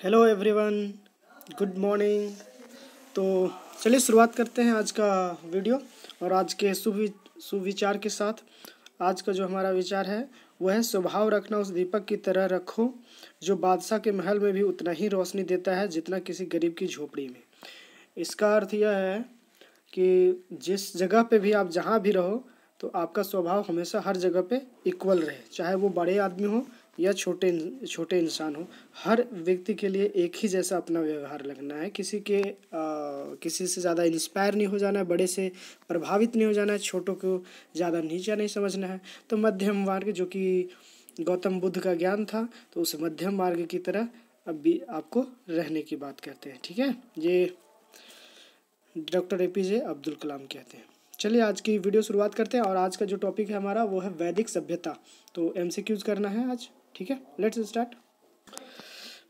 Hello everyone good morning तो चलिए शुरुआत करते हैं आज का वीडियो और आज के सुवि, सुविचार के साथ। आज का जो हमारा विचार है, वह है स्वभाव रखना उस दीपक की तरह रखो, जो बादशाह के महल में भी उतना ही रोशनी देता है जितना किसी गरीब की झोपड़ी में। इसका अर्थ यह है कि जिस जगह पे भी आप जहाँ भी रहो तो आपका स्वभाव हमेशा हर जगह पे इक्वल रहे, चाहे वो बड़े आदमी हो या छोटे छोटे इंसान हो हर व्यक्ति के लिए एक ही जैसा अपना व्यवहार लगना है। किसी के आ, किसी से ज़्यादा इंस्पायर नहीं हो जाना है बड़े से प्रभावित नहीं हो जाना है छोटों को ज़्यादा नीचा नहीं समझना है। तो मध्यम मार्ग जो कि गौतम बुद्ध का ज्ञान था तो उस मध्यम मार्ग की तरह अब भी आपको रहने की बात कहते हैं ठीक है? ये doctor A P J Abdul Kalam कहते हैं। चलिए आज की वीडियो शुरुआत करते हैं और आज का जो टॉपिक है हमारा वो है वैदिक सभ्यता। तो एम करना है आज। ठीक है? लेट्स स्टार्ट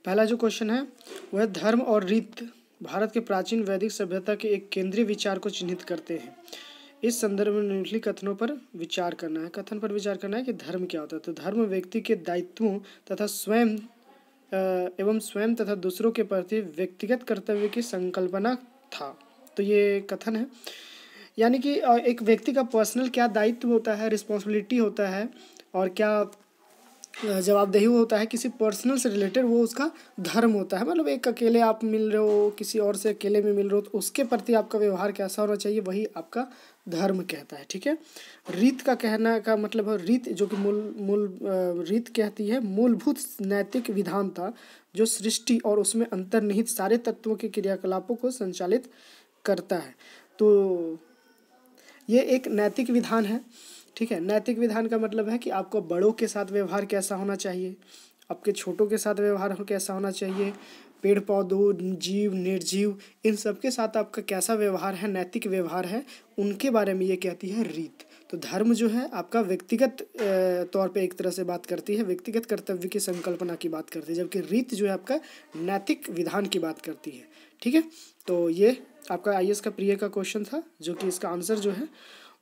पहला जो क्वेश्चन है, वह धर्म और रीत, भारत के प्राचीन वैदिक सभ्यता के एक केंद्रीय विचार को चिन्हित करते हैं। इस संदर्भ में निम्नलिखित कथनों पर विचार करना है। कथन पर विचार करना है कि धर्म क्या होता है। तो धर्म व्यक्ति के दायित्वों तथा स्वयं एवं स्वयं तथा दूसरों के प्रति व्यक्तिगत कर्तव्य की संकल्पना था। तो ये कथन है। यानी कि एक व्यक्ति का पर्सनल क्या दायित्व होता है रिस्पॉन्सिबिलिटी होता है, और क्या जवाबदेही होता है, किसी पर्सनल से रिलेटेड वो उसका धर्म होता है। मतलब एक अकेले आप मिल रहे हो, किसी और से अकेले में मिल रहे हो तो उसके प्रति आपका व्यवहार कैसा होना चाहिए, वही आपका धर्म कहता है, ठीक है? रीत का कहना का मतलब है, रीत जो कि मूल मूल रीत कहती है, मूलभूत नैतिक विधान था जो सृष्टि और उसमें अंतर्निहित सारे तत्वों के क्रियाकलापों को संचालित करता है। तो ये एक नैतिक विधान है। ठीक है, नैतिक विधान का मतलब है कि आपको बड़ों के साथ व्यवहार कैसा होना चाहिए, आपके छोटों के साथ व्यवहार कैसा होना चाहिए पेड़ पौधों जीव, निर्जीव, इन सब के साथ आपका कैसा व्यवहार है, नैतिक व्यवहार है, उनके बारे में ये कहती है रीत। तो धर्म जो है, आपका व्यक्तिगत तौर पे एक तरह से बात करती है, व्यक्तिगत कर्तव्य की संकल्पना की बात करती है, जबकि रीत जो है आपका नैतिक विधान की बात करती है। ठीक है तो ये आपका आई का प्रिय का क्वेश्चन था, जो कि इसका आंसर जो है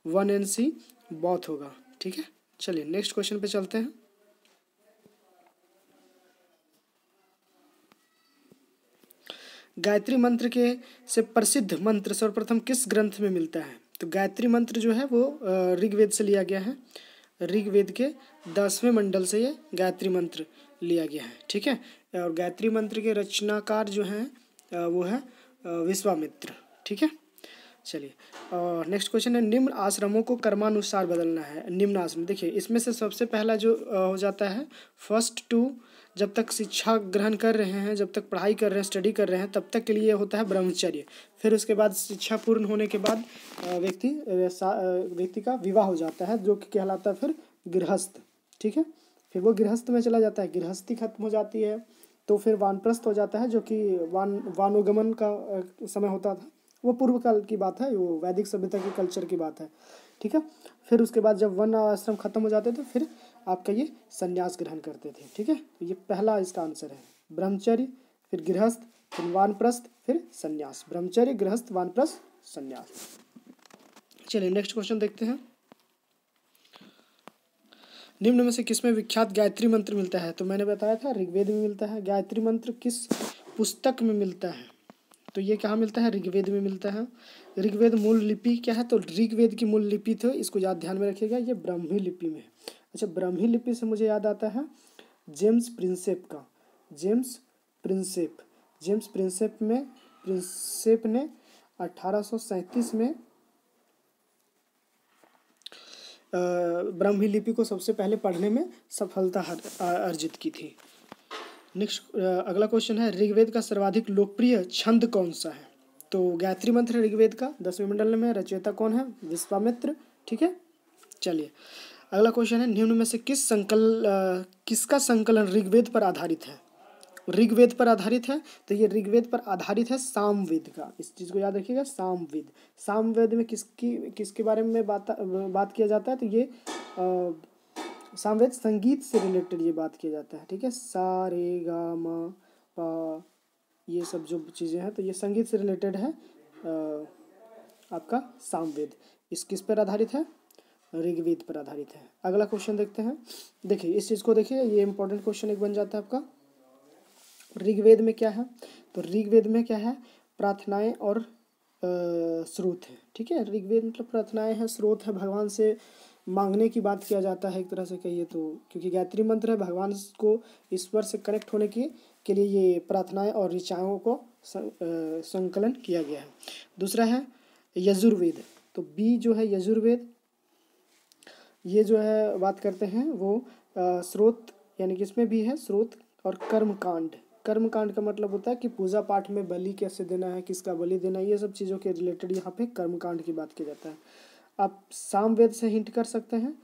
वन एन सी बॉथ होगा। ठीक है? चलिए नेक्स्ट क्वेश्चन पे चलते हैं। गायत्री मंत्र के से प्रसिद्ध मंत्र सर्वप्रथम किस ग्रंथ में मिलता है? तो गायत्री मंत्र जो है वो ऋग्वेद से लिया गया है। ऋग्वेद के दसवें मंडल से ये गायत्री मंत्र लिया गया है। ठीक है? और गायत्री मंत्र के रचनाकार जो हैं वो है विश्वामित्र। ठीक है? चलिए, और नेक्स्ट क्वेश्चन है, निम्न आश्रमों को कर्मानुसार बदलना है। निम्न आश्रम, देखिए, इसमें से सबसे पहला जो हो जाता है फ़र्स्ट टू जब तक शिक्षा ग्रहण कर रहे हैं, जब तक पढ़ाई कर रहे हैं स्टडी कर रहे हैं, तब तक के लिए होता है ब्रह्मचर्य। फिर उसके बाद शिक्षा पूर्ण होने के बाद व्यक्ति व्यक्ति का विवाह हो जाता है, जो कि कहलाता है फिर गृहस्थ, ठीक है? फिर वो गृहस्थ में चला जाता है, गृहस्थी खत्म हो जाती है तो फिर वानप्रस्थ हो जाता है, जो कि वान, वानुगमन का समय होता था। वो पूर्व काल की बात है, वो वैदिक सभ्यता के कल्चर की बात है, ठीक है? फिर उसके बाद जब वन आश्रम खत्म हो जाते थे, फिर आपका ये संन्यास ग्रहण करते थे, ठीक है? तो ये पहला इसका आंसर है, ब्रह्मचर्य, फिर गृहस्थ, फिर वानप्रस्थ, फिर संन्यास, ब्रह्मचर्य, गृहस्थ, वानप्रस्थ, संन्यास। चलिए नेक्स्ट क्वेश्चन देखते हैं। निम्न में से किसमें विख्यात गायत्री मंत्र मिलता है? तो मैंने बताया था, ऋग्वेद में मिलता है, गायत्री मंत्र किस पुस्तक में मिलता है? तो ये कहाँ मिलता है? ऋग्वेद में मिलता है। ऋग्वेद मूल लिपि क्या है? तो ऋग्वेद की मूल लिपि थे, इसको याद ध्यान में रखिएगा, ये ब्रह्मी लिपि में अच्छा ब्रह्मी लिपि से मुझे याद आता है, जेम्स प्रिंसेप का। James Prinsep. जेम्स प्रिंसेप में, प्रिंसेप ने अठारह सौ सैंतीस में ब्रह्मी लिपि को सबसे पहले पढ़ने में सफलता अर्जित की थी। नेक्स्ट अगला क्वेश्चन है, ऋग्वेद का सर्वाधिक लोकप्रिय छंद कौन सा है? तो गायत्री मंत्र ऋग्वेद का, दसवें मंडल में रचयिता कौन है? विश्वामित्र, ठीक है? चलिए, अगला क्वेश्चन है, निम्न में से किस संकल किसका संकलन ऋग्वेद पर आधारित है? ऋग्वेद पर आधारित है तो ये ऋग्वेद पर आधारित है सामवेद का। इस चीज़ को याद रखिएगा, सामवेद। सामवेद में किसकी, किसके बारे में बात बात किया जाता है? तो ये सामवेद संगीत से रिलेटेड ये बात किया जाता है, ठीक है? सा, रे, गा, मा, पा, ये सब जो चीज़ें हैं तो ये संगीत से रिलेटेड है आपका सामवेद इस किस पर आधारित है? ऋग्वेद पर आधारित है। अगला क्वेश्चन देखते हैं। देखिए, इस चीज़ को देखिए, ये इंपॉर्टेंट क्वेश्चन एक बन जाता है आपका। ऋग्वेद में क्या है? तो ऋग्वेद में क्या है? प्रार्थनाएँ और स्रोत है, ठीक है? ऋग्वेद मतलब प्रार्थनाएँ हैं, स्रोत है, भगवान से मांगने की बात किया जाता है एक तरह से कहिए तो क्योंकि गायत्री मंत्र है, भगवान को ईश्वर से कनेक्ट होने की, के लिए ये प्रार्थनाएँ और ऋचाओं को संकलन किया गया है। दूसरा है यजुर्वेद। तो बी जो है यजुर्वेद, ये जो है बात करते हैं वो स्रोत, यानी कि इसमें भी है स्रोत और कर्म कांड कर्म कांड का मतलब होता है कि पूजा पाठ में बलि कैसे देना है, किसका बलि देना है, ये सब चीज़ों के रिलेटेड यहाँ पे कर्म कांड की बात की जाता है। आप सामवेद से हिंट कर सकते हैं।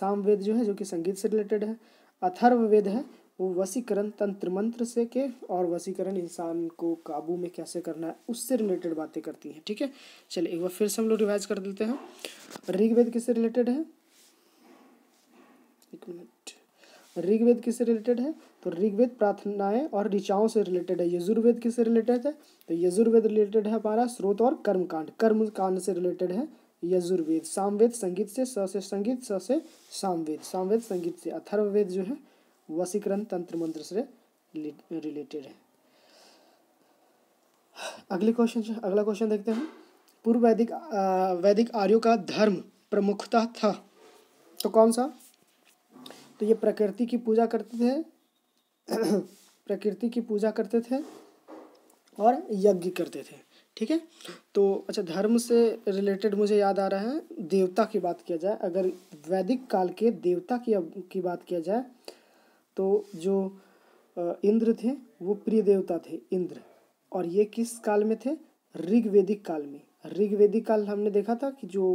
सामवेद जो है, जो कि संगीत से रिलेटेड है। अथर्व वेद है, वो वसीकरण तंत्र मंत्र से के और वसीकरण इंसान को काबू में कैसे करना है, उससे रिलेटेड बातें करती हैं, ठीक है? चलिए, एक बार फिर से हम लोग रिवाइज कर देते हैं। ऋग्वेद किससे रिलेटेड है? एक मिनट ऋग्वेद किससे रिलेटेड है? तो ऋग्वेद प्रार्थनाएँ और ऋचाओं से रिलेटेड है। यजुर्वेद किससे रिलेटेड है? तो यजुर्वेद रिलेटेड है हमारा स्रोत और कर्म कांड कर्म कांड से रिलेटेड है यजुर्वेद, सामवेद संगीत से, स से संगीत, स से सामवेद। सामवेद संगीत से अथर्ववेद जो है, वसीकरण तंत्र मंत्र से रिलेटेड है। अगले क्वेश्चन अगला क्वेश्चन देखते हैं। पूर्व वैदिक वैदिक आर्यों का धर्म प्रमुखता था। तो कौन सा? तो ये प्रकृति की पूजा करते थे, प्रकृति की पूजा करते थे और यज्ञ करते थे। ठीक है? तो अच्छा धर्म से रिलेटेड मुझे याद आ रहा है, देवता की बात किया जाए। अगर वैदिक काल के देवता की की बात किया जाए तो जो इंद्र थे, वो प्रिय देवता थे, इंद्र। और ये किस काल में थे? ऋग्वेदिक काल में। ऋग्वेदिक काल हमने देखा था कि जो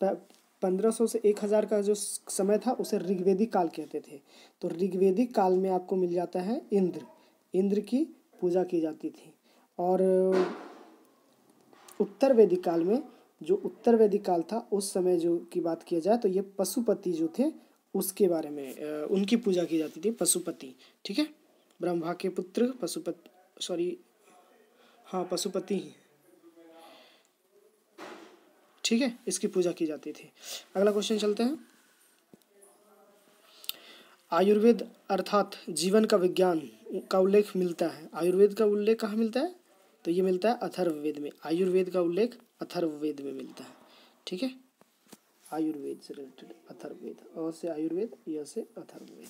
पंद्रह सौ से एक हज़ार का जो समय था, उसे ऋग्वेदिक काल कहते थे। तो ऋग्वेदिक काल में आपको मिल जाता है इंद्र। इंद्र की पूजा की जाती थी। और उत्तर वैदिक काल में जो उत्तर वैदिक काल था, उस समय जो की बात किया जाए तो ये पशुपति जो थे, उसके बारे में उनकी पूजा की जाती थी, पशुपति, ठीक है? ब्रह्मा के पुत्र पशुपति सॉरी हाँ पशुपति ही, ठीक है? इसकी पूजा की जाती थी। अगला क्वेश्चन चलते हैं। आयुर्वेद अर्थात जीवन का विज्ञान का उल्लेख मिलता है। आयुर्वेद का उल्लेख कहाँ मिलता है? तो ये मिलता है अथर्ववेद में। आयुर्वेद का उल्लेख अथर्ववेद में मिलता है। ठीक है? आयुर्वेद से रिलेटेड अथर्ववेद। और से आयुर्वेद यह से अथर्ववेद।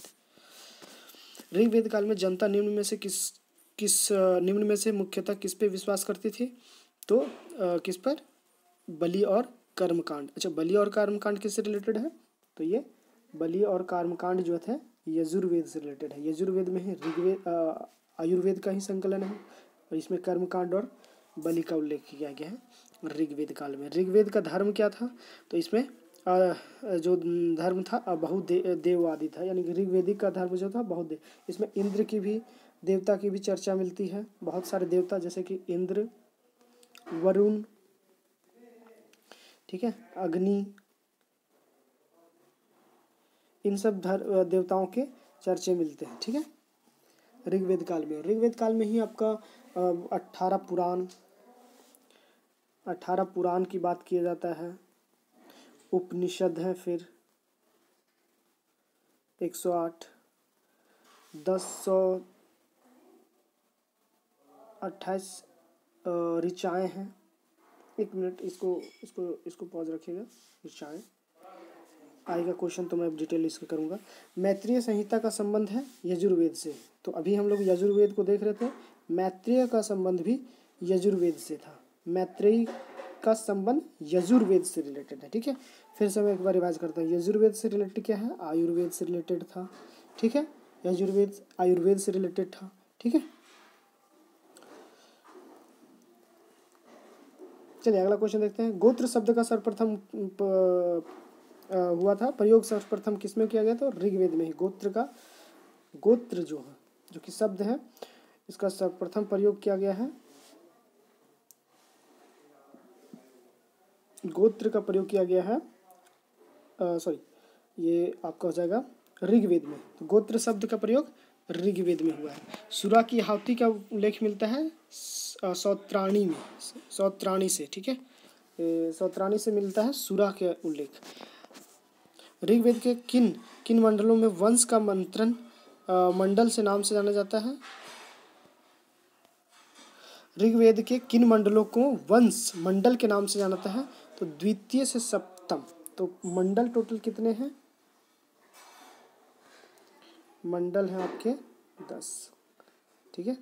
ऋग्वेद काल में जनता निम्न में से किस किस निम्न में से मुख्यतः किस पे विश्वास करती थी? तो आ, किस पर? बलि और कर्मकांड। अच्छा बलि और कर्मकांड किससे रिलेटेड है? तो ये बलि और कर्मकांड जो थे यजुर्वेद से रिलेटेड है। यजुर्वेद में ही ऋग्वेद आयुर्वेद का ही संकलन है। और इसमें कर्मकांड और बलि का उल्लेख किया गया है ऋग्वेद काल में। ऋग्वेद का धर्म क्या था? तो इसमें जो धर्म था बहुत दे, देववादी था यानी ऋग्वेदिक का धर्म जो था बहुत इसमें इंद्र की भी देवता की भी चर्चा मिलती है। बहुत सारे देवता जैसे कि इंद्र वरुण ठीक है अग्नि इन सब धर देवताओं के चर्चे मिलते हैं ठीक है? ऋग्वेद काल में। ऋग्वेद काल में ही आपका अट्ठारह पुराण अट्ठारह पुराण की बात किया जाता है। उपनिषद है फिर, एक सौ आठ। दस सौ अट्ठाईस ऋचाएँ हैं। एक मिनट, इसको इसको इसको पॉज रखिएगा, ऋचाएँ। आएगा क्वेश्चन तो मैं अब डिटेल इसका करूँगा। मैत्रीय संहिता का संबंध है यजुर्वेद से। तो अभी हम लोग यजुर्वेद को देख रहे थे मैत्रेय का संबंध भी यजुर्वेद से था। मैत्रेय का संबंध यजुर्वेद से रिलेटेड है, ठीक है? फिर से मैं एक बार रिवाइज करता हूँ। यजुर्वेद से रिलेटेड क्या है? आयुर्वेद से रिलेटेड था, ठीक है? यजुर्वेद, आयुर्वेद से रिलेटेड था, ठीक है? चलिए, अगला क्वेश्चन देखते हैं। गोत्र शब्द का सर्वप्रथम हुआ था। प्रयोग सर्वप्रथम किसमें किया गया था? ऋग्वेद में ही। गोत्र का, गोत्र जो है, जो कि शब्द है इसका सर्वप्रथम प्रयोग किया गया है। गोत्र का प्रयोग किया गया है। सॉरी ये आपका हो जाएगा ऋग्वेद में। तो गोत्र शब्द का प्रयोग ऋग्वेद में हुआ है। सुरा की हावती का उल्लेख मिलता है सौत्राणी में, सौत्राणी से, ठीक है? सौत्राणी से मिलता है सुरा के उल्लेख। ऋग्वेद के किन किन मंडलों में वंश का मंत्रण मंडल से नाम से जाना जाता है? ऋग्वेद के किन मंडलों को वंश मंडल के नाम से जानता है? तो द्वितीय से सप्तम। तो मंडल टोटल कितने हैं? मंडल है आपके दस। ठीक है?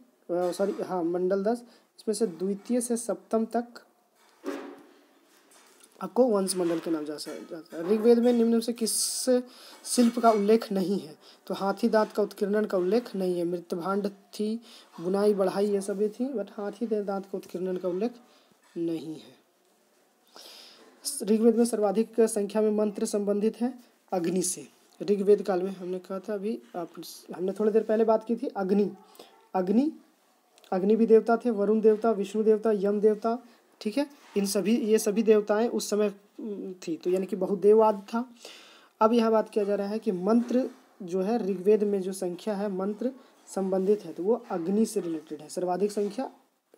सॉरी हाँ मंडल दस। इसमें से द्वितीय से सप्तम तक आपको वंश मंडल के नाम जा जाता है। ऋग्वेद में निम्न से किस शिल्प का उल्लेख नहीं है? तो हाथी दांत का उत्कीर्णन का उल्लेख नहीं है। मृत्यभांड थी, बुनाई, बढ़ाई ये सभी थी बट हाथी दांत का उत्कीर्णन का उल्लेख नहीं है। ऋग्वेद में सर्वाधिक संख्या में मंत्र संबंधित है, अग्नि से। ऋग्वेद काल में हमने कहा था, अभी आप हमने थोड़ी देर पहले बात की थी, अग्नि। अग्नि अग्नि भी देवता थे, वरुण देवता, विष्णु देवता, यम देवता, ठीक है? इन सभी, ये सभी देवताएँ उस समय थी। तो यानी कि बहुदेववाद था। अब यह बात किया जा रहा है कि मंत्र जो है, ऋग्वेद में जो संख्या है, मंत्र संबंधित है तो वो अग्नि से रिलेटेड है। सर्वाधिक संख्या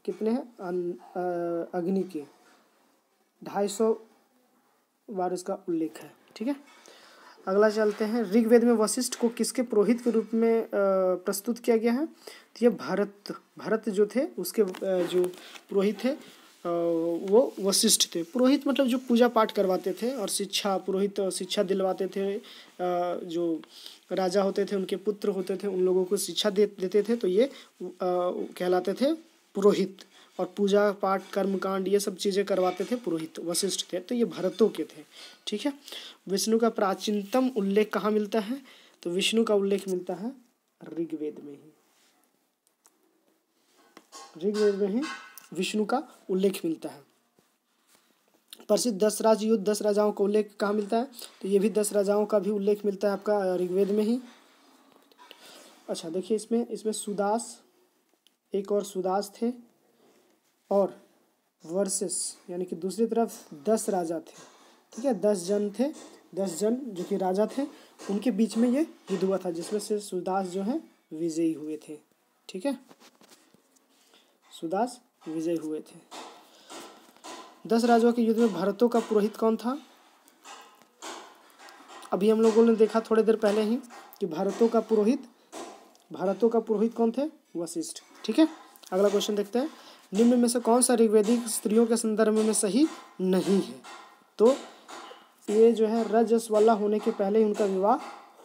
कितने हैं? अग्नि के। ढाई सौ बार इसका उल्लेख है। ठीक है? अगला चलते हैं। ऋग्वेद में वशिष्ठ को किसके पुरोहित के रूप में प्रस्तुत किया गया है? तो ये भरत भरत जो थे, उसके जो पुरोहित थे वो वशिष्ठ थे। पुरोहित मतलब जो पूजा पाठ करवाते थे और शिक्षा, पुरोहित शिक्षा दिलवाते थे जो राजा होते थे, उनके पुत्र होते थे, उन लोगों को शिक्षा दे, देते थे तो ये कहलाते थे पुरोहित। और पूजा पाठ कर्म कांड ये सब चीज़ें करवाते थे पुरोहित, वशिष्ठ थे तो ये भरतों के थे, ठीक है? विष्णु का प्राचीनतम उल्लेख कहाँ मिलता है? तो विष्णु का उल्लेख मिलता है ऋग्वेद में ही। ऋग्वेद में ही विष्णु का उल्लेख मिलता है। प्रसिद्ध दस राज युद्ध, दस राजाओं का उल्लेख कहाँ मिलता है? तो ये भी दस राजाओं का भी उल्लेख मिलता है आपका ऋग्वेद में ही। अच्छा देखिए इसमें इसमें सुदास, एक और सुदास थे, और वर्सेस, यानी कि दूसरी तरफ़ दस राजा थे। ठीक है, दस जन थे, दस जन जो कि राजा थे, उनके बीच में ये युद्ध हुआ था, जिसमें से सुदास जो है, विजयी हुए थे। ठीक है? सुदास विजय हुए थे। दस राजाओं के युद्ध में भारतों का पुरोहित कौन था? अभी हम लोगों ने देखा थोड़ी देर पहले ही कि भारतों का पुरोहित, भारतों का पुरोहित कौन थे? वशिष्ठ। ठीक है? अगला क्वेश्चन देखते हैं। निम्न में से कौन सा ऋग्वेदिक स्त्रियों के संदर्भ में सही नहीं है? तो ये जो है रजस वाला होने के पहले ही उनका विवाह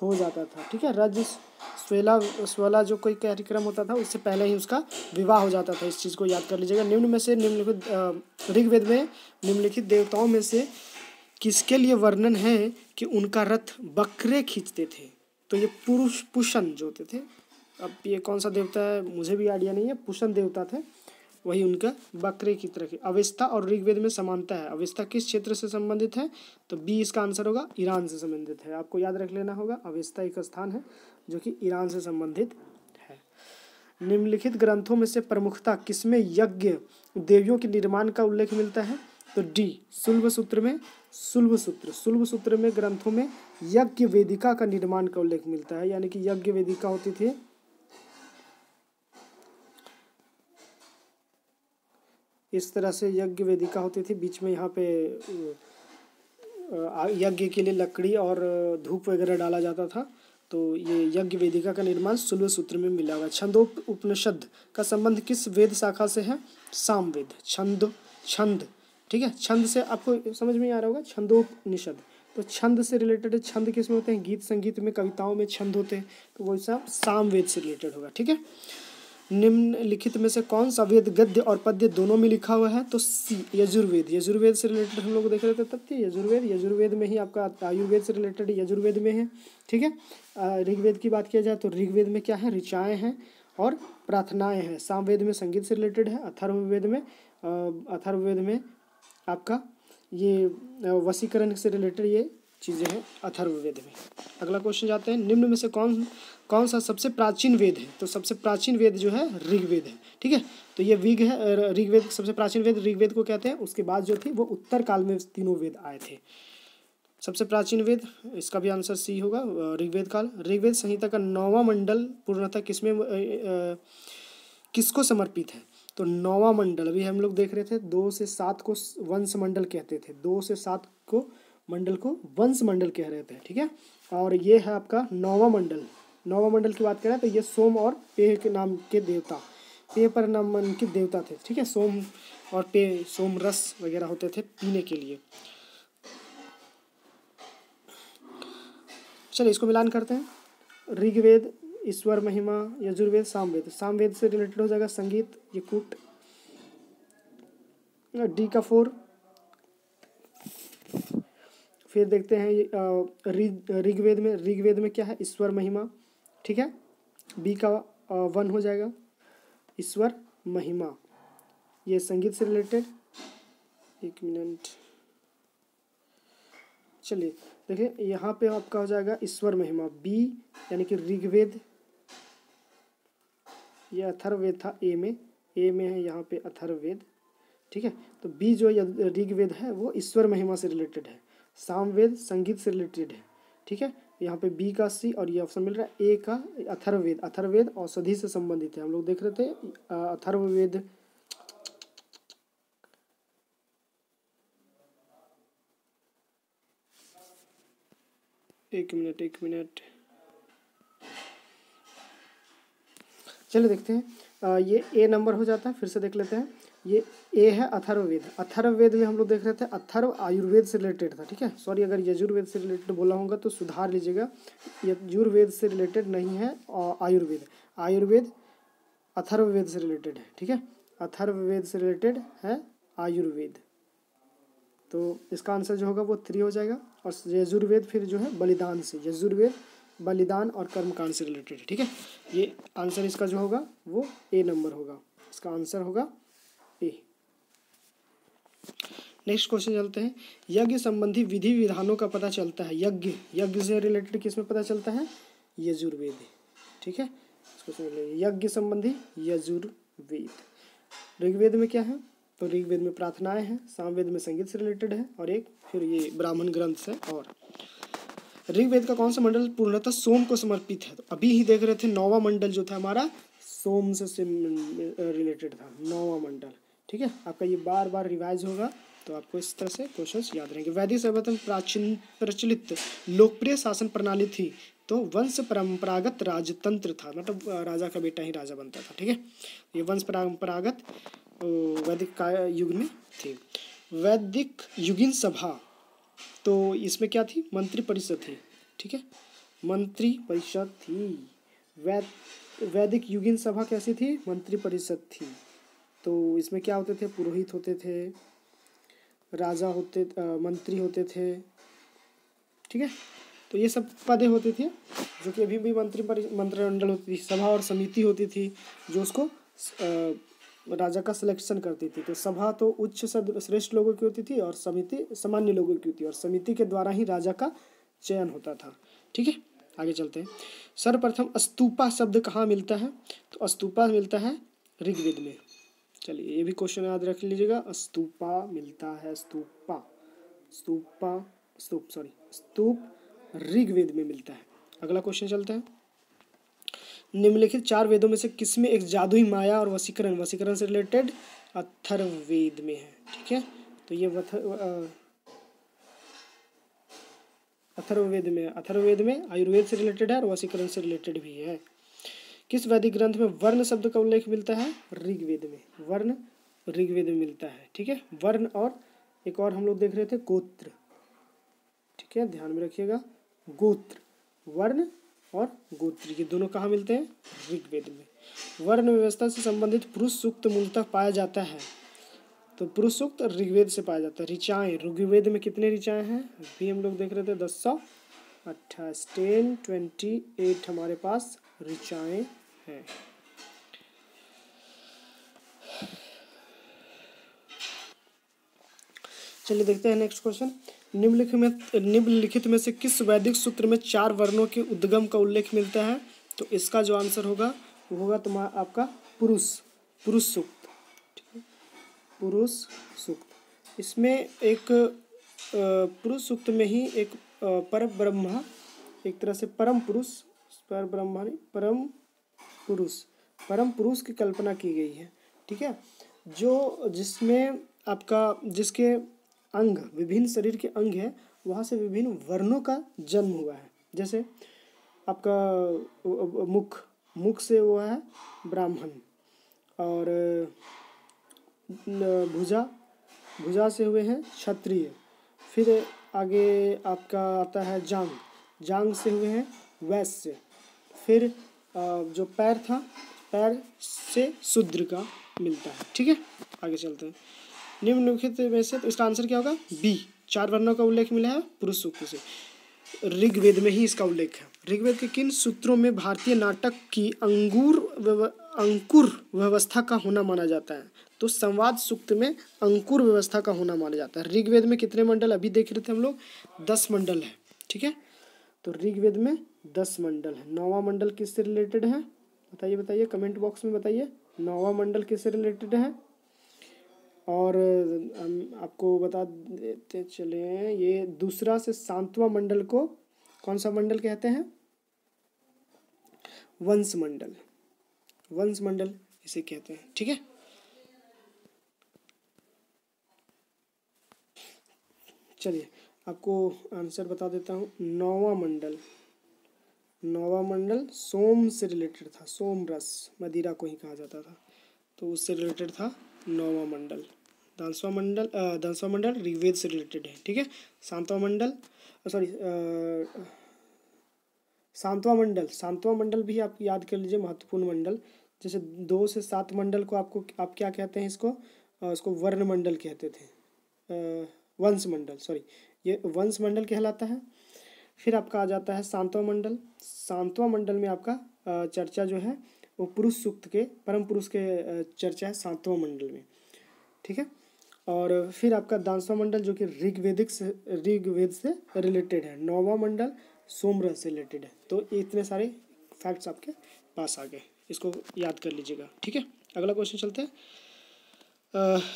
हो जाता था। ठीक है? रज स्वेला स्वेला जो कोई कार्यक्रम होता था, उससे पहले ही उसका विवाह हो जाता था। इस चीज़ को याद कर लीजिएगा। निम्न में से निम्नलिखित ऋग्वेद में निम्नलिखित देवताओं में से किसके लिए वर्णन है कि उनका रथ बकरे खींचते थे? तो ये पुरुष, पुषण जो होते थे, अब ये कौन सा देवता है? मुझे भी आइडिया नहीं है। पुषण देवता थे, वही उनका बकरे की तरह की। अवस्था और ऋग्वेद में समानता है। अवस्था किस क्षेत्र से संबंधित है? तो बी इसका आंसर होगा, ईरान से संबंधित है। आपको याद रख लेना होगा, अवस्था एक स्थान है। जो कि ईरान से संबंधित है। निम्नलिखित ग्रंथों में से प्रमुखता किसमें यज्ञ देवियों के निर्माण का उल्लेख मिलता है? तो डी सुल्भ सूत्र में सुल्भ सूत्र सुल्भ सूत्र में ग्रंथों में यज्ञ वेदिका का निर्माण का उल्लेख मिलता है यानी कि यज्ञ वेदिका होती थी। इस तरह से यज्ञ वेदिका होती थी। बीच में यहाँ पे यज्ञ के लिए लकड़ी और धूप वगैरह डाला जाता था। तो ये यज्ञ वेदिका का निर्माण सुलभ सूत्र में मिला हुआ छंदोप उपनिषद का संबंध किस वेद शाखा से है? सामवेद छंद छंद। ठीक है? छंद से आपको समझ में आ रहा होगा? छंदोपनिषद। तो छंद से रिलेटेड छंद किसमें होते हैं? गीत संगीत में, कविताओं में छंद होते हैं। तो वो सब सामवेद से रिलेटेड होगा। ठीक है? निम्नलिखित में से कौन सा वेद गद्य और पद्य दोनों में लिखा हुआ है? तो सी, यजुर्वेद। यजुर्वेद से रिलेटेड हम लोग देख रहे थे तथ्य, यजुर्वेद। यजुर्वेद में ही आपका आयुर्वेद से रिलेटेड यजुर्वेद में है, ठीक है? ऋग्वेद की बात किया जाए तो ऋग्वेद में क्या है? ऋचाएँ हैं और प्रार्थनाएँ हैं। सामवेद में संगीत से रिलेटेड है, अथर्ववेद में अथर्ववेद में आपका ये वसीकरण से रिलेटेड ये चीज़ें हैं, अथर्ववेद में। अगला क्वेश्चन जाते हैं, निम्न में से कौन कौन सा सबसे प्राचीन वेद है? तो सबसे प्राचीन वेद जो है, ऋग्वेद है, ठीक है? तो ये विग है ऋग्वेद, सबसे प्राचीन वेद ऋग्वेद को कहते हैं। उसके बाद जो थी, वो उत्तर काल में तीनों वेद आए थे। सबसे प्राचीन वेद, इसका भी आंसर सी होगा ऋग्वेद काल। ऋग्वेद संहिता का नौवा मंडल पूर्णतः किसमें किसको समर्पित है? तो नौवा मंडल, अभी हम लोग देख रहे थे, दो से सात को वंश मंडल कहते थे। दो से सात को मंडल को वंश मंडल कह रहे थे, ठीक है? और ये है आपका नौवा मंडल। नौवा मंडल की बात करें तो ये सोम और पेह के नाम के देवता पेय पर नामांकित देवता थे, ठीक है? सोम और पेय सोम रस वगैरह होते थे पीने के लिए। चलिए, इसको मिलान करते हैं। ऋग्वेद, ईश्वर महिमा, यजुर्वेद, सामवेद। सामवेद से रिलेटेड हो जाएगा संगीत यकुट डी का फोर। फिर देखते हैं ऋग्वेद में ऋग्वेद में क्या है? ईश्वर महिमा, ठीक है? बी का वन हो जाएगा। ईश्वर महिमा। ये संगीत से रिलेटेड एक मिनट चलिए, देखिए, यहाँ पे आपका हो जाएगा ईश्वर महिमा। बी यानी कि ऋग्वेद। ये अथर्ववेद था ए में। ए में है यहाँ पे अथर्ववेद, ठीक है? तो बी जो ऋग्वेद है, वो ईश्वर महिमा से रिलेटेड है। सामवेद संगीत से रिलेटेड है ठीक है? यहाँ पे बी का सी और ये ऑप्शन मिल रहा है। ए का अथर्ववेद अथर्ववेद औषधि से संबंधित है। हम लोग देख रहे थे अथर्ववेद। एक मिनट एक मिनट। चलिए देखते हैं। आ, ये ए नंबर हो जाता है फिर से देख लेते हैं। ये ए है अथर्ववेद। अथर्ववेद में हम लोग देख रहे थे अथर्व आयुर्वेद से रिलेटेड था, ठीक है? सॉरी अगर यजुर्वेद से रिलेटेड बोला होगा तो सुधार लीजिएगा। यजुर्वेद से रिलेटेड नहीं है आयुर्वेद। आयुर्वेद अथर्ववेद से रिलेटेड है, ठीक है? अथर्ववेद से रिलेटेड है आयुर्वेद। तो इसका आंसर जो होगा वो थ्री हो जाएगा और यजुर्वेद फिर जो है बलिदान से। यजुर्वेद, बलिदान और कर्मकांड से रिलेटेड ठीक है? ये आंसर इसका जो होगा वो ए नंबर होगा। इसका आंसर होगा नेक्स्ट क्वेश्चन चलते हैं। यज्ञ संबंधी विधि विधानों का पता चलता है। यज्ञ यज्ञ से रिलेटेड किसमें पता चलता है? यजुर्वेद। ठीक है? यज्ञ संबंधी यजुर्वेद। ऋग्वेद में क्या है? तो ऋग्वेद में प्रार्थनाएँ हैं, सामवेद में संगीत से रिलेटेड है, और एक फिर ये ब्राह्मण ग्रंथ से और। ऋग्वेद का कौन सा मंडल पूर्णतः सोम को समर्पित है? तो अभी ही देख रहे थे, नौवा मंडल जो था हमारा, सोम से रिलेटेड था। नौवा मंडल। ठीक है? आपका ये बार बार रिवाइज होगा तो आपको इस तरह से क्वेश्चंस याद रहेंगे। वैदिक सभ्यता में प्राचीन प्रचलित लोकप्रिय शासन प्रणाली थी तो वंश परंपरागत राजतंत्र था। मतलब राजा का बेटा ही राजा बनता था, ठीक है? ये वंश परंपरागत वैदिक का युग में थी। वैदिक युगिन सभा तो इसमें क्या थी? मंत्री परिषद थी, ठीक है? मंत्री परिषद थी। वैद वैदिक युगिन सभा कैसी थी? मंत्री परिषद थी। तो इसमें क्या होते थे? पुरोहित होते थे राजा होते आ, मंत्री होते थे ठीक है? तो ये सब पदे होते थे जो कि अभी भी मंत्री मंत्रिमंडल होती थी सभा और समिति होती थी जो उसको राजा का सिलेक्शन करती थी। तो सभा तो उच्च सद श्रेष्ठ लोगों की होती थी और समिति सामान्य लोगों की होती और समिति के द्वारा ही राजा का चयन होता था। ठीक है? आगे चलते हैं। सर्वप्रथम अस्तूपा शब्द कहाँ मिलता है? तो अस्तूपा मिलता है ऋग्वेद में। चलिए, ये भी क्वेश्चन याद रख लीजिएगा। स्तूपा मिलता है, स्तूपा स्तूपा, स्तूप सॉरी स्तूप ऋग्वेद में मिलता है। अगला क्वेश्चन चलता है। निम्नलिखित चार वेदों में से किसमें एक जादुई माया और वसीकरण? वसीकरण से रिलेटेड अथर्ववेद में है, ठीक है? तो ये अथर्ववेद में अथर्ववेद में आयुर्वेद से रिलेटेड है और वसीकरण से रिलेटेड भी है। किस वैदिक ग्रंथ में वर्ण शब्द का उल्लेख मिलता है? ऋग्वेद में। वर्ण, ऋग्वेद में मिलता है, ठीक है? वर्ण और एक और हम लोग देख रहे थे, गोत्र। ठीक है? ध्यान में रखिएगा। गोत्र। वर्ण और गोत्र, ये दोनों कहाँ मिलते हैं? ऋग्वेद में। वर्ण व्यवस्था से संबंधित पुरुष सूक्त मूलतः पाया जाता है। तो पुरुष सूक्त ऋग्वेद से पाया जाता है। ऋचाएँ, ऋग्वेद में कितने ऋचाएँ हैं? भी हम लोग देख रहे थे दस सौ अट्ठाईस। टेन, ट्वेंटी, एट हमारे पास ऋचाएँ चलिए देखते हैं नेक्स्ट क्वेश्चन निम्नलिखित में निम्नलिखित में से किस वैदिक सूत्र में चार वर्णों के उद्गम का उल्लेख मिलता है? तो इसका जो आंसर होगा, वो होगा तुम्हारा आपका पुरुष पुरुष सूक्त. ठीक है? पुरुष सूक्त. इसमें एक पुरुष सूक्त में ही एक पर ब्रह्मा, एक तरह से परम पुरुष, पर ब्रह्मा परम पुरुष, परम पुरुष की कल्पना की गई है, ठीक है? जो जिसमें आपका, जिसके अंग, विभिन्न शरीर के अंग हैं, वहाँ से विभिन्न वर्णों का जन्म हुआ है। जैसे आपका मुख मुख से वो है ब्राह्मण और भुजा भुजा से हुए हैं क्षत्रिय। फिर आगे आपका आता है जांग जांग से हुए हैं वैश्य। फिर जो पैर था, पैर से शूद्र का मिलता है। ठीक है? आगे चलते हैं। निम्नलिखित में से तो इसका आंसर क्या होगा? बी चार वर्णों का उल्लेख मिला है, पुरुष सूक्त से। ऋग्वेद में ही इसका उल्लेख है। ऋग्वेद के किन सूत्रों में भारतीय नाटक की अंगूर अंकुर व्यवस्था का होना माना जाता है? तो संवाद सूक्त में अंकुर व्यवस्था का होना माना जाता है। ऋग्वेद में कितने मंडल अभी देख रहे थे हम लोग? दस मंडल है। ठीक है? तो ऋग्वेद में दस मंडल है। नौवा मंडल किससे रिलेटेड है? बताइए बताइए कमेंट बॉक्स में बताइए। नौवा मंडल किससे रिलेटेड है? और, हम आपको बता देते चले, ये दूसरा से सांतवा मंडल को कौन सा मंडल कहते हैं? वंश मंडल। वंश मंडल इसे कहते हैं, ठीक है? चलिए, आपको आंसर बता देता हूँ। नौवा मंडल। नौवा मंडल सोम से रिलेटेड था, सोम रस, मदिरा को ही कहा जाता था। तो उससे रिलेटेड था नौवा मंडल दसवा मंडल दसवा मंडल ऋग्वेद से रिलेटेड है, ठीक है? सांतवा मंडल सॉरी सांतवा मंडल सांतवा मंडल भी आप याद कर लीजिए, महत्वपूर्ण मंडल। जैसे दो से सात मंडल को आपको, आप क्या कहते हैं इसको? इसको वर्ण मंडल कहते थे। वंश मंडल सॉरी ये वंश मंडल कहलाता है फिर आपका आ जाता है सांतवा मंडल। सांतवा मंडल में आपका चर्चा जो है, वो पुरुष सूक्त के, परम पुरुष के चर्चा है सांतवा मंडल में। ठीक है? और फिर आपका दानसवा मंडल, जो कि ऋग्वेदिक से, ऋग्वेद से रिलेटेड है। नौवा मंडल सोमरथ से रिलेटेड है। तो इतने सारे फैक्ट्स आपके पास आ गए। इसको याद कर लीजिएगा। ठीक है? अगला क्वेश्चन चलते हैं।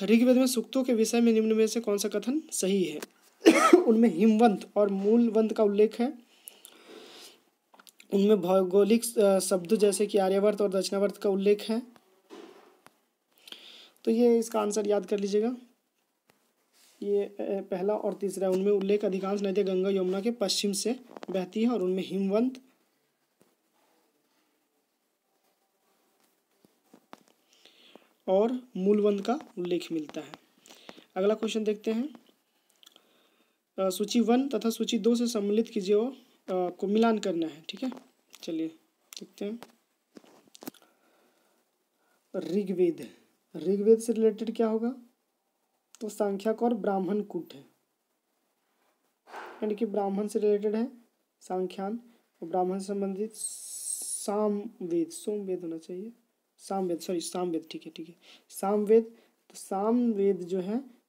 ऋग्वेद में सूक्तों के विषय में निम्न में से कौन सा कथन सही है? उनमें हिमवंत और मूलवंत का उल्लेख है। उनमें भौगोलिक शब्द जैसे कि आर्यवर्त और दक्षिणावर्त का उल्लेख है। तो ये इसका आंसर याद कर लीजिएगा। ये पहला और तीसरा, उनमें उल्लेख अधिकांश नदियाँ गंगा यमुना के पश्चिम से बहती है और उनमें हिमवंत और मूलवंत का उल्लेख मिलता है। अगला क्वेश्चन देखते हैं। सूची वन तथा सूची दो से सम्मिलित कीजिए आपको मिलान करना है, ठीक है? चलिए, देखते हैं। ऋग्वेद। ऋग्वेद से रिलेटेड क्या होगा? तो सांख्यक और ब्राह्मण कूट है। यानी कि ब्राह्मण से रिलेटेड है, सांख्यान, और ब्राह्मण से संबंधित सामवेद। सोमवेद होना चाहिए। सामवेद सॉरी सामवेद, ठीक है ठीक है। सामवेद तो सामवेद जो है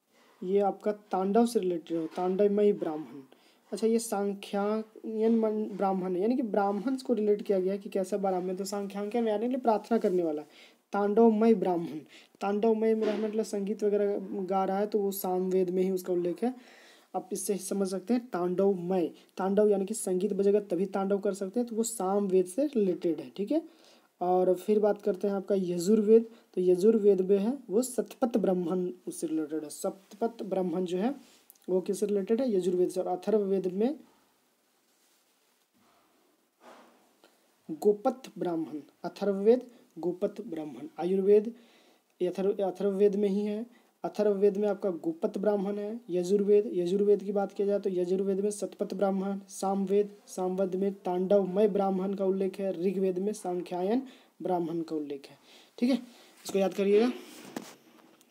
ये आपका तांडव से रिलेटेड है, तांडवमय ब्राह्मण। अच्छा ये सांख्यायन ब्राह्मण है, यानी कि ब्राह्मण को रिलेट किया गया कि कैसा ब्राह्मण तो सांख्यांकन यानी प्रार्थना करने वाला तांडवमय ब्राह्मण। तांडवमय ब्राह्मण मतलब संगीत वगैरह गा रहा है तो वो सामवेद में ही उसका उल्लेख है। आप इससे समझ सकते हैं, तांडवमय। तांडव यानी कि संगीत बजेगा तभी तांडव कर सकते हैं तो वो सामवेद से रिलेटेड है, ठीक है? और फिर बात करते हैं आपका यजुर्वेद। तो यजुर्वेद में है, वो सतपथ ब्राह्मण उससे रिलेटेड है। सतपथ ब्राह्मण जो है, वो किससे रिलेटेड है? यजुर्वेद से। और अथर्ववेद में गोपथ ब्राह्मण, अथर्ववेद, गोपथ ब्राह्मण। आयुर्वेद अथर्व अथर्ववेद में ही है। अथर्ववेद में आपका गोपत ब्राह्मण है, यजुर्वेद यजुर्वेद की बात किया जाए तो यजुर्वेद में सतपथ ब्राह्मण, सामवेद सामवेद में तांडवमय ब्राह्मण का उल्लेख है, ऋग्वेद में सांख्यायन ब्राह्मण का उल्लेख है। ठीक है? इसको याद करिएगा।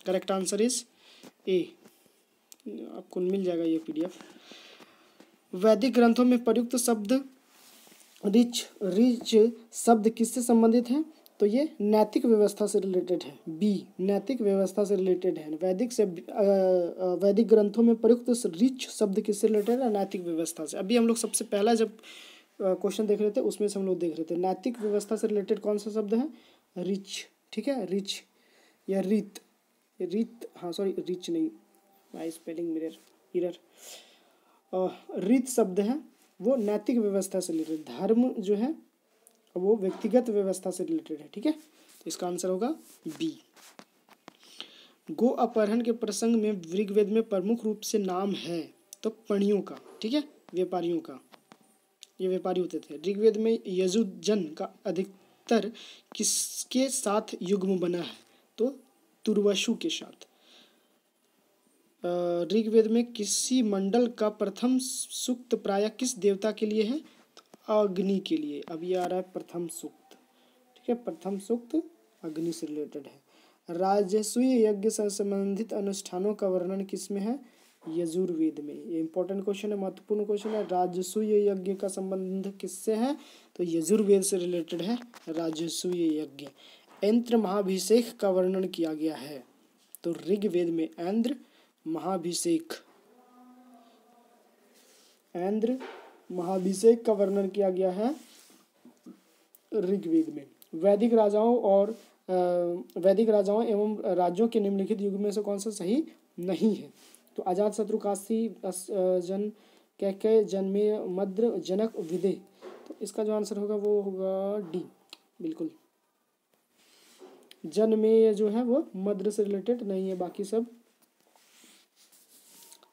करेक्ट आंसर इज़ ए आपको मिल जाएगा ये पीडीएफ वैदिक ग्रंथों में प्रयुक्त शब्द, रिच रिच शब्द किससे संबंधित है? तो ये नैतिक व्यवस्था से रिलेटेड है। बी नैतिक व्यवस्था से रिलेटेड है। वैदिक से वैदिक ग्रंथों में प्रयुक्त रिच शब्द किससे रिलेटेड है? नैतिक व्यवस्था से। अभी हम लोग सबसे पहला जब क्वेश्चन देख रहे थे, उसमें से हम लोग देख रहे थे। नैतिक व्यवस्था से रिलेटेड कौन सा शब्द है? रिच। ठीक है? रिच. या रीत. रीत हाँ सॉरी रिच नहीं. माई स्पेलिंग मिरर इरर रीत शब्द है, वो नैतिक व्यवस्था से रिलेटेड धर्म जो है, वो व्यक्तिगत व्यवस्था से रिलेटेड है, ठीक है? तो इसका आंसर होगा बी गो अपहरण के प्रसंग में ऋग्वेद में प्रमुख रूप से नाम है तो पणियों का, ठीक है? व्यापारियों का. ये व्यापारी होते थे। ऋग्वेद में यजुजन का अधिकतर किसके साथ युग्म बना है? तो तुर्वशु के साथ। ऋग्वेद में किसी मंडल का प्रथम सूक्त प्राय किस देवता के लिए है? तो अग्नि के लिए। अब ये आ रहा है प्रथम सूक्त। ठीक है, प्रथम सूक्त अग्नि से रिलेटेड है। राजस्वीय यज्ञ से संबंधित अनुष्ठानों का वर्णन किसमें है? यजुर्वेद में। ये इंपॉर्टेंट क्वेश्चन है, महत्वपूर्ण क्वेश्चन है। राजसूय यज्ञ का संबंध किससे है? तो यजुर्वेद से रिलेटेड है राजसूय यज्ञ। यंत्र महाभिषेक का वर्णन किया गया है। तो ऋग्वेद में इंद्र महाभिषेक। इंद्र महाभिषेक का वर्णन किया गया है ऋग्वेद में। वैदिक राजाओं और वैदिक राजाओं एवं राज्यों के निम्नलिखित युग में से कौन सा सही नहीं है? तो अजात शत्रु काशी जन कैके जन्मे, मद्र, जनक, विदे। तो इसका जो आंसर होगा, वो होगा डी। बिल्कुल। जन्मेय जो है, वो मद्र से रिलेटेड नहीं है, बाकी सब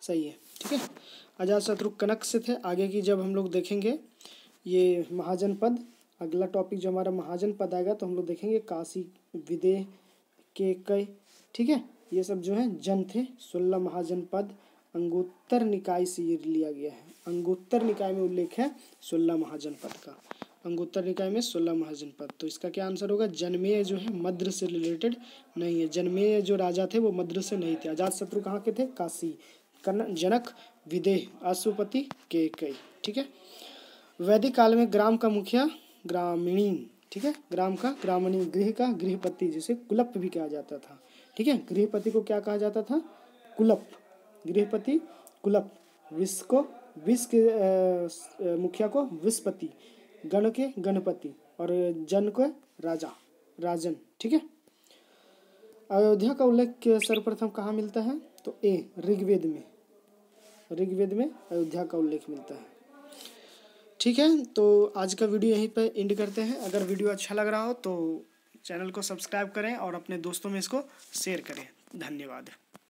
सही है, ठीक है? अजात शत्रु कनक से थे, आगे की जब हम लोग देखेंगे ये महाजन पद, अगला टॉपिक जो हमारा महाजन पद आएगा तो हम लोग देखेंगे काशी विदेह के कई, ठीक है? ये सब जो है, जन थे। सोलह महाजन पद, अंगोत्तर निकाय से ये लिया गया है। अंगोत्तर निकाय में उल्लेख है सोलह महाजन पद का। अंगोत्तर निकाय में सोलह महाजन पद। तो इसका क्या आंसर होगा? जन्मेय जो है, मद्र से रिलेटेड नहीं है। जन्मेय जो राजा थे, वो मद्र से नहीं थे। अजात शत्रु कहाँ के थे? काशी। जनक, विदेह, अश्वपति के कई ठीक है? वैदिक काल में ग्राम का मुखिया ग्रामीणी ठीक है? ग्राम का ग्रामीणी गृह का गृहपति, जिसे कुलप भी कहा जाता था। ठीक है? गृहपति को क्या कहा जाता था? कुलप। गृहपति, कुलप। विश्व को विश्व के मुखिया को विस्पति गण के गणपति और जन को राजा, राजन। ठीक है? अयोध्या का उल्लेख सर्वप्रथम कहाँ मिलता है? तो ए, ऋग्वेद में। ऋग्वेद में अयोध्या का उल्लेख मिलता है। ठीक है? तो आज का वीडियो यहीं पर एंड करते हैं। अगर वीडियो अच्छा लग रहा हो तो चैनल को सब्सक्राइब करें और अपने दोस्तों में इसको शेयर करें। धन्यवाद।